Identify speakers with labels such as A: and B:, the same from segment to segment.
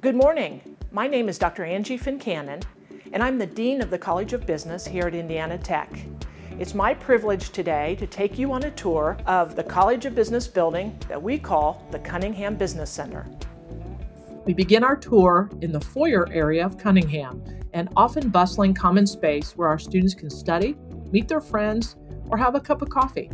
A: Good morning. My name is Dr. Angie Fincannon, and I'm the Dean of the College of Business here at Indiana Tech. It's my privilege today to take you on a tour of the College of Business building that we call the Cunningham Business Center.
B: We begin our tour in the foyer area of Cunningham, an often bustling common space where our students can study, meet their friends, or have a cup of coffee.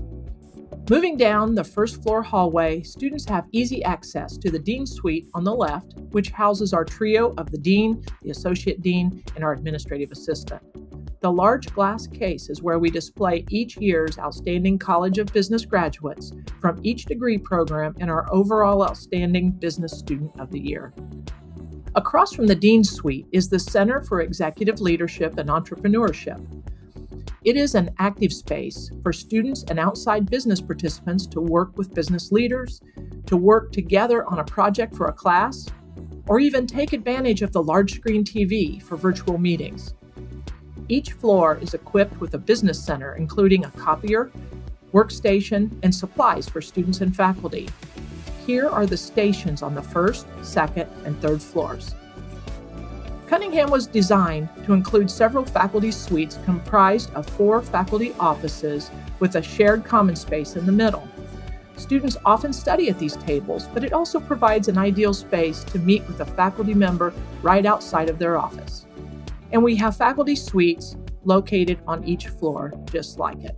B: Moving down the first floor hallway, students have easy access to the Dean Suite on the left, which houses our trio of the Dean, the Associate Dean, and our Administrative Assistant. The large glass case is where we display each year's outstanding College of Business graduates from each degree program and our overall outstanding Business Student of the Year. Across from the Dean Suite is the Center for Executive Leadership and Entrepreneurship. It is an active space for students and outside business participants to work with business leaders, to work together on a project for a class, or even take advantage of the large screen TV for virtual meetings. Each floor is equipped with a business center, including a copier, workstation, and supplies for students and faculty. Here are the stations on the first, second, and third floors. Cunningham was designed to include several faculty suites comprised of four faculty offices with a shared common space in the middle. Students often study at these tables, but it also provides an ideal space to meet with a faculty member right outside of their office and we have faculty suites located on each floor just like it.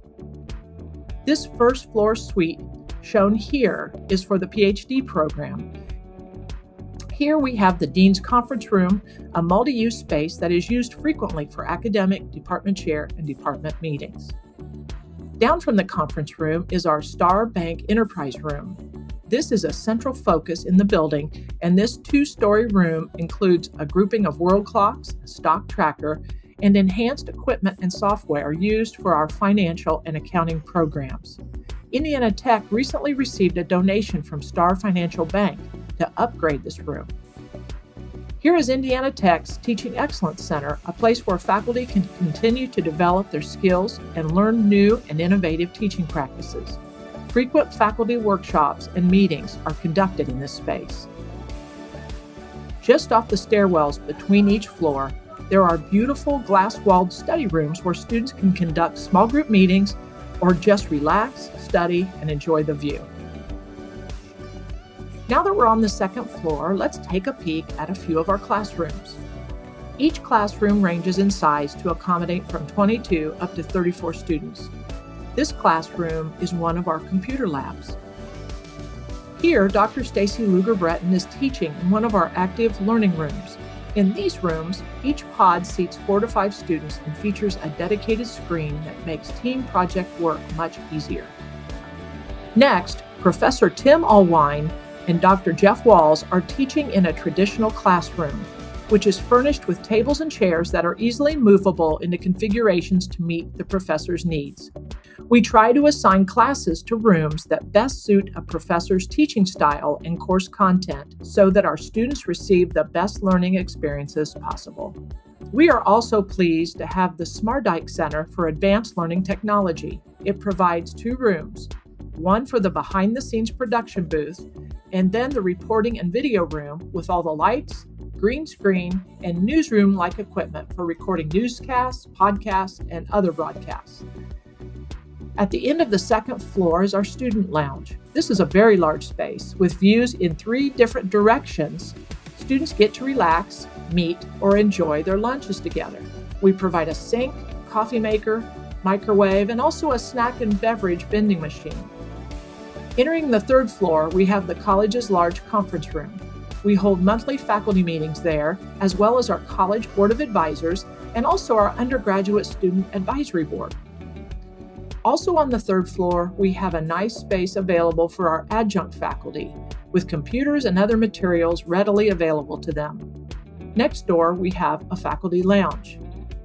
B: This first floor suite shown here is for the PhD program. Here we have the Dean's Conference Room, a multi use space that is used frequently for academic, department chair, and department meetings. Down from the conference room is our Star Bank Enterprise Room, this is a central focus in the building, and this two story room includes a grouping of world clocks, stock tracker, and enhanced equipment and software used for our financial and accounting programs. Indiana Tech recently received a donation from Star Financial Bank to upgrade this room. Here is Indiana Tech's Teaching Excellence Center, a place where faculty can continue to develop their skills and learn new and innovative teaching practices. Frequent faculty workshops and meetings are conducted in this space. Just off the stairwells between each floor, there are beautiful glass walled study rooms where students can conduct small group meetings or just relax, study, and enjoy the view. Now that we're on the second floor, let's take a peek at a few of our classrooms. Each classroom ranges in size to accommodate from 22 up to 34 students. This classroom is one of our computer labs. Here, Dr. Stacy Luger Breton is teaching in one of our active learning rooms. In these rooms, each pod seats four to five students and features a dedicated screen that makes team project work much easier. Next, Professor Tim Allwine and Dr. Jeff Walls are teaching in a traditional classroom, which is furnished with tables and chairs that are easily movable into configurations to meet the professor's needs. We try to assign classes to rooms that best suit a professor's teaching style and course content so that our students receive the best learning experiences possible. We are also pleased to have the Smardike Center for Advanced Learning Technology. It provides two rooms one for the behind the scenes production booth, and then the reporting and video room with all the lights, green screen, and newsroom like equipment for recording newscasts, podcasts, and other broadcasts. At the end of the second floor is our student lounge. This is a very large space with views in three different directions. Students get to relax, meet, or enjoy their lunches together. We provide a sink, coffee maker, microwave, and also a snack and beverage vending machine. Entering the third floor, we have the college's large conference room. We hold monthly faculty meetings there, as well as our College Board of Advisors and also our Undergraduate Student Advisory Board. Also on the third floor, we have a nice space available for our adjunct faculty, with computers and other materials readily available to them. Next door, we have a faculty lounge.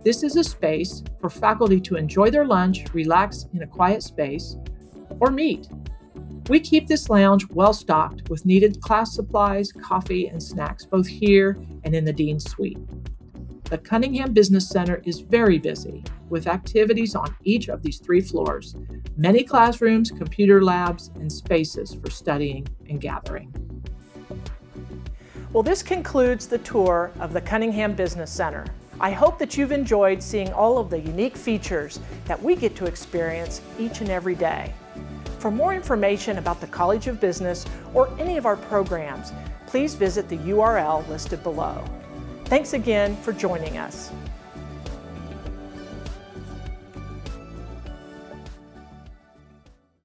B: This is a space for faculty to enjoy their lunch, relax in a quiet space, or meet. We keep this lounge well stocked with needed class supplies, coffee, and snacks both here and in the Dean's Suite. The Cunningham Business Center is very busy with activities on each of these three floors, many classrooms, computer labs, and spaces for studying and gathering.
A: Well, this concludes the tour of the Cunningham Business Center. I hope that you've enjoyed seeing all of the unique features that we get to experience each and every day. For more information about the College of Business or any of our programs, please visit the URL listed below. Thanks again for joining us.